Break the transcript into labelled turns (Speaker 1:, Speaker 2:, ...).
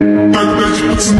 Speaker 1: I'm not